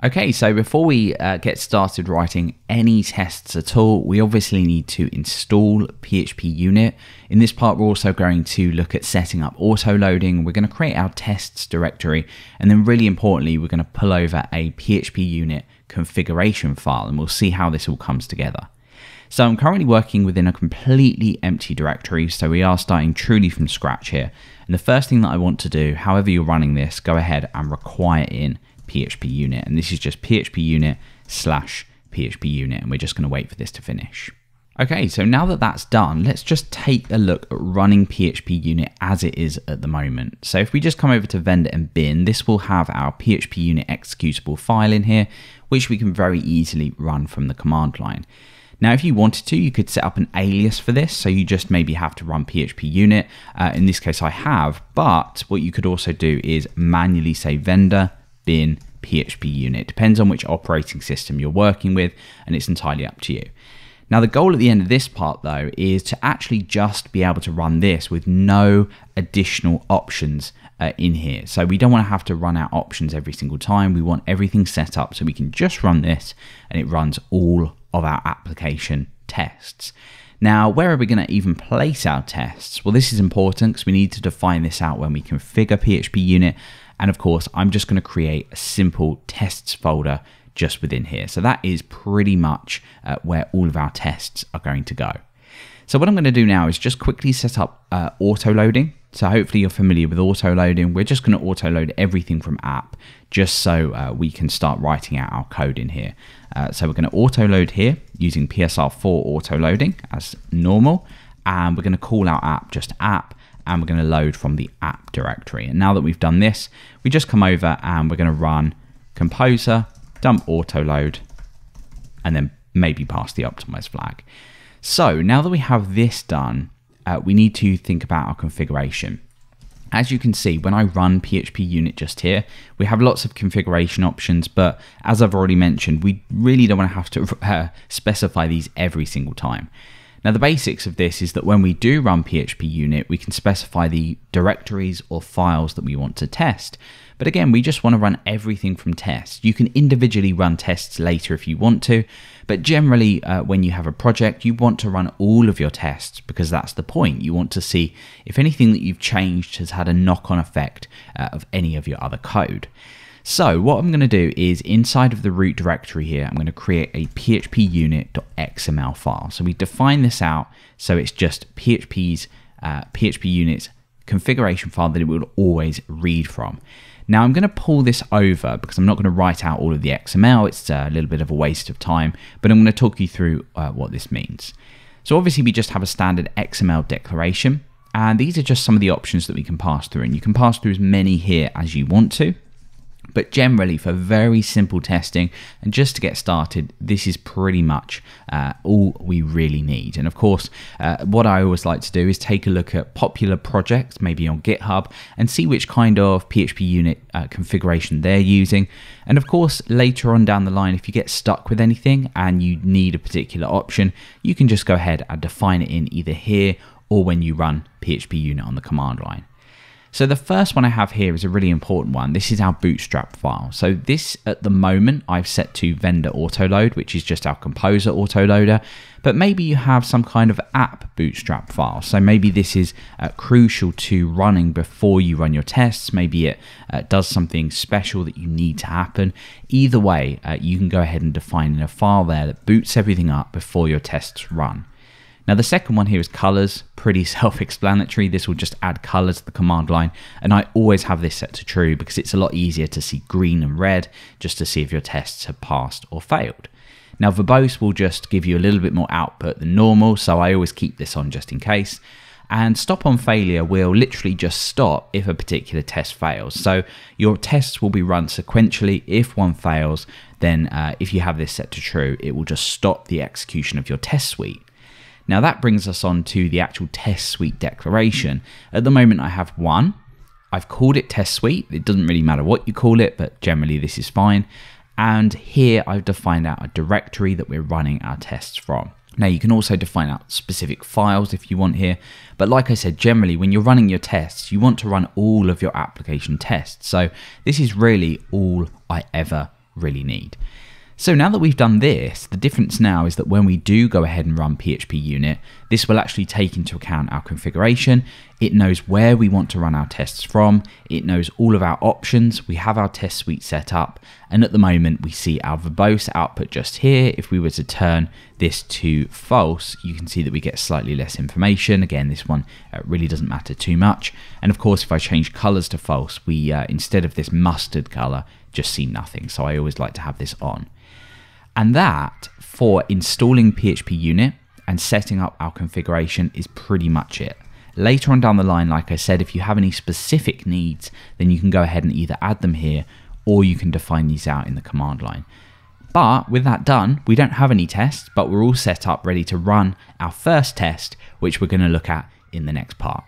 Okay, so before we uh, get started writing any tests at all, we obviously need to install PHP unit. In this part, we're also going to look at setting up auto loading. We're going to create our tests directory. And then really importantly, we're going to pull over a PHP unit configuration file and we'll see how this all comes together. So I'm currently working within a completely empty directory. So we are starting truly from scratch here. And the first thing that I want to do, however you're running this, go ahead and require in PHP unit. And this is just PHP unit slash PHP unit. And we're just going to wait for this to finish. Okay, so now that that's done, let's just take a look at running PHP unit as it is at the moment. So if we just come over to vendor and bin, this will have our PHP unit executable file in here, which we can very easily run from the command line. Now, if you wanted to, you could set up an alias for this. So you just maybe have to run PHP unit. Uh, in this case, I have. But what you could also do is manually say vendor bin PHP unit. It depends on which operating system you're working with, and it's entirely up to you. Now, the goal at the end of this part, though, is to actually just be able to run this with no additional options uh, in here. So we don't want to have to run out options every single time. We want everything set up so we can just run this and it runs all of our application tests. Now, where are we going to even place our tests? Well, this is important because we need to define this out when we configure PHP unit and of course, I'm just going to create a simple tests folder just within here. So that is pretty much uh, where all of our tests are going to go. So what I'm going to do now is just quickly set up uh, auto loading. So hopefully you're familiar with auto loading. We're just going to auto load everything from app just so uh, we can start writing out our code in here. Uh, so we're going to auto load here using PSR4 auto loading as normal. And we're going to call our app just app and we're going to load from the app directory. And now that we've done this, we just come over and we're going to run composer, dump auto load, and then maybe pass the optimize flag. So now that we have this done, uh, we need to think about our configuration. As you can see, when I run PHP unit just here, we have lots of configuration options, but as I've already mentioned, we really don't want to have to uh, specify these every single time. Now the basics of this is that when we do run PHP unit, we can specify the directories or files that we want to test. But again, we just want to run everything from tests. You can individually run tests later if you want to, but generally uh, when you have a project, you want to run all of your tests because that's the point. You want to see if anything that you've changed has had a knock-on effect uh, of any of your other code. So what I'm going to do is inside of the root directory here, I'm going to create a php unit.xml file. So we define this out so it's just PHP's uh, PHP units configuration file that it will always read from. Now I'm going to pull this over because I'm not going to write out all of the XML. It's a little bit of a waste of time, but I'm going to talk you through uh, what this means. So obviously we just have a standard XML declaration and these are just some of the options that we can pass through and you can pass through as many here as you want to. But generally, for very simple testing and just to get started, this is pretty much uh, all we really need. And of course, uh, what I always like to do is take a look at popular projects, maybe on GitHub, and see which kind of PHP unit uh, configuration they're using. And of course, later on down the line, if you get stuck with anything and you need a particular option, you can just go ahead and define it in either here or when you run PHP unit on the command line. So the first one I have here is a really important one. This is our bootstrap file. So this at the moment I've set to vendor autoload, which is just our composer autoloader, but maybe you have some kind of app bootstrap file. So maybe this is uh, crucial to running before you run your tests. Maybe it uh, does something special that you need to happen. Either way, uh, you can go ahead and define in a file there that boots everything up before your tests run. Now the second one here is colors, pretty self-explanatory. This will just add colors to the command line. And I always have this set to true because it's a lot easier to see green and red just to see if your tests have passed or failed. Now verbose will just give you a little bit more output than normal, so I always keep this on just in case. And stop on failure will literally just stop if a particular test fails. So your tests will be run sequentially. If one fails, then uh, if you have this set to true, it will just stop the execution of your test suite. Now that brings us on to the actual test suite declaration. At the moment I have one. I've called it test suite. It doesn't really matter what you call it, but generally this is fine. And here I've defined out a directory that we're running our tests from. Now you can also define out specific files if you want here, but like I said, generally when you're running your tests, you want to run all of your application tests. So this is really all I ever really need. So now that we've done this, the difference now is that when we do go ahead and run PHP unit, this will actually take into account our configuration. It knows where we want to run our tests from. It knows all of our options. We have our test suite set up. And at the moment we see our verbose output just here. If we were to turn this to false, you can see that we get slightly less information. Again, this one uh, really doesn't matter too much. And of course, if I change colors to false, we uh, instead of this mustard color, just see nothing. So I always like to have this on. And that for installing PHP unit and setting up our configuration is pretty much it. Later on down the line, like I said, if you have any specific needs, then you can go ahead and either add them here or you can define these out in the command line. But with that done, we don't have any tests, but we're all set up ready to run our first test, which we're going to look at in the next part.